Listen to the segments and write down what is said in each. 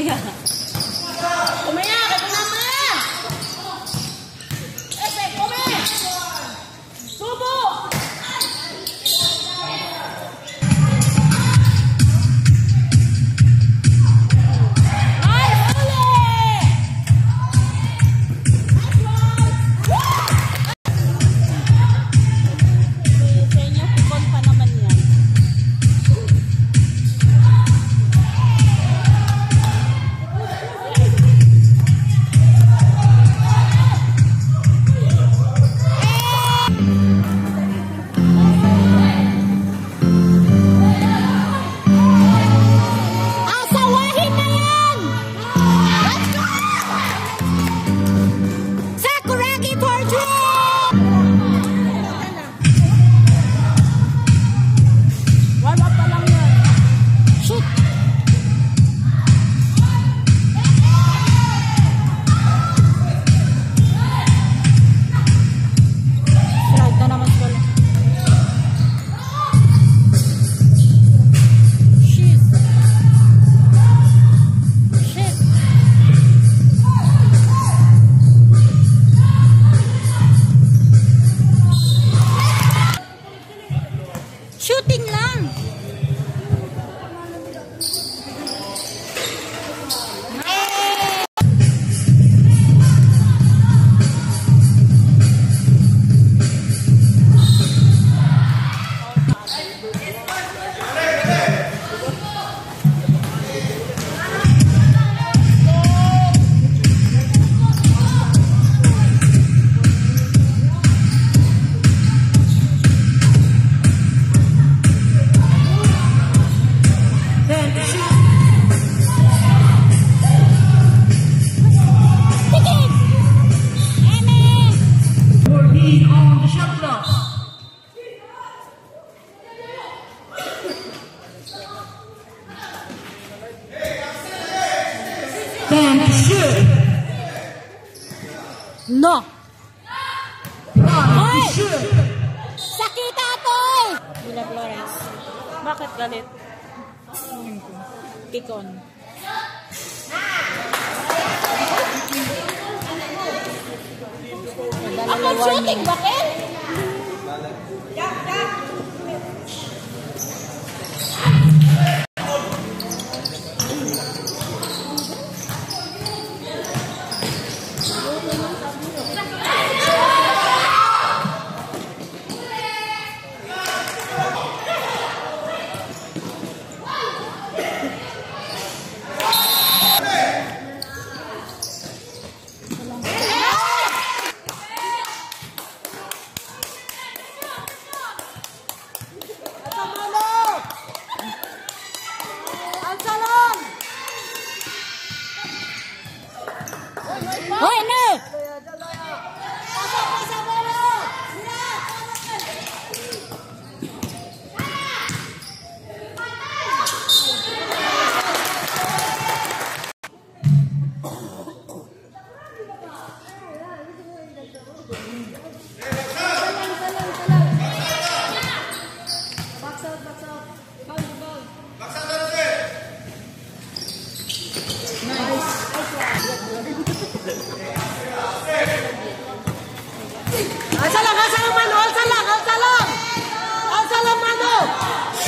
yeah. Woo! Yes. Bakit galit? Pikon. Madala Ako, shooting, bakit?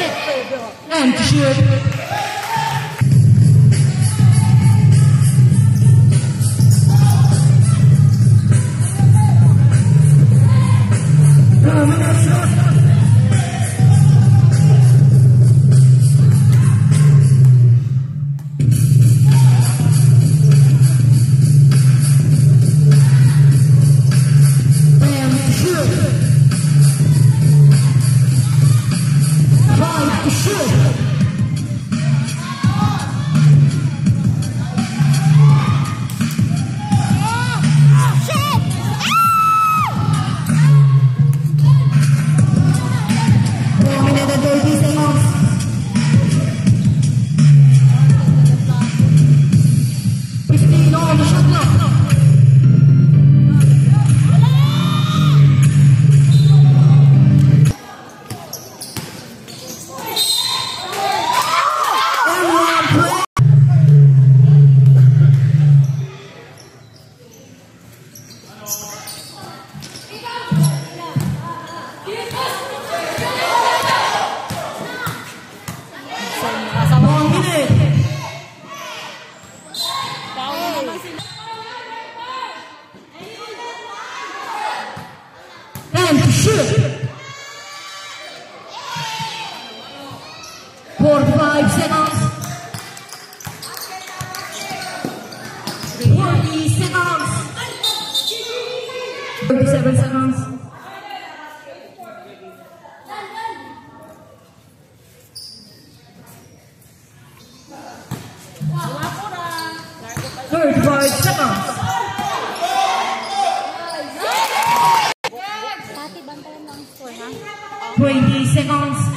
sick and should. 20 seconds.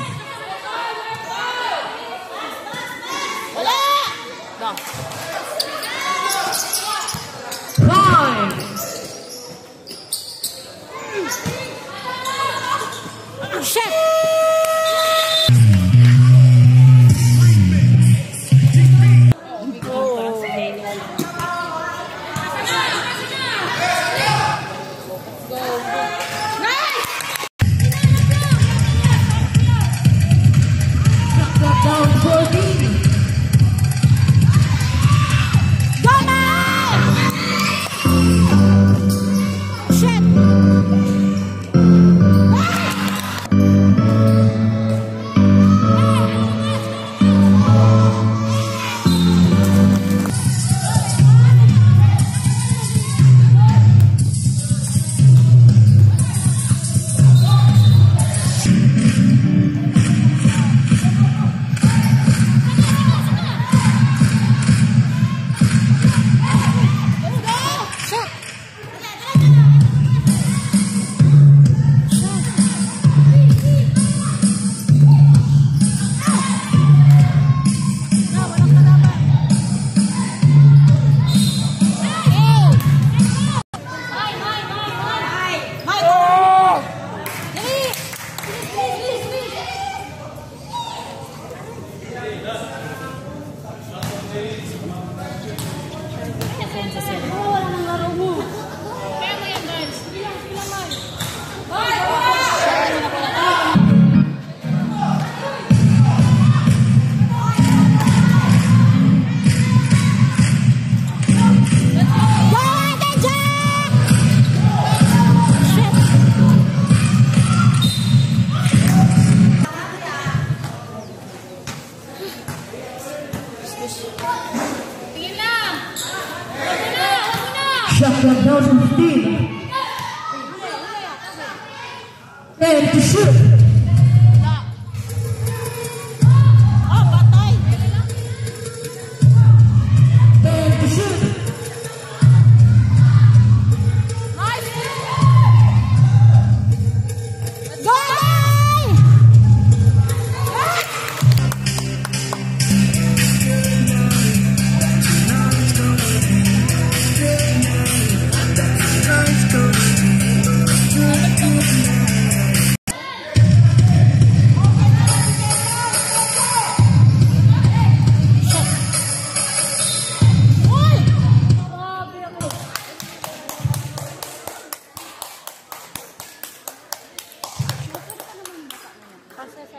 Haces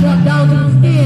drop down to the.